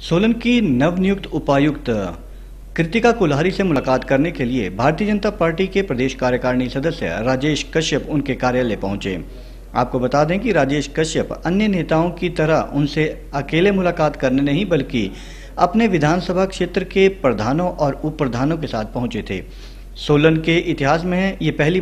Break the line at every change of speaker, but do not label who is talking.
सोलन की नवनियुक्त उपायुक्त कृतिका कुल्हारी से मुलाकात करने के लिए भारतीय जनता पार्टी के प्रदेश कार्यकारिणी सदस्य राजेश कश्यप उनके कार्यालय पहुँचे। आपको बता दें कि राजेश कश्यप अन्य नेताओं की तरह उनसे अकेले मुलाकात करने नहीं, बल्कि अपने विधानसभा क्षेत्र के प्रधानों और उप प्रधानों के साथ पहुँचे थे। सोलन के इतिहास में ये पहली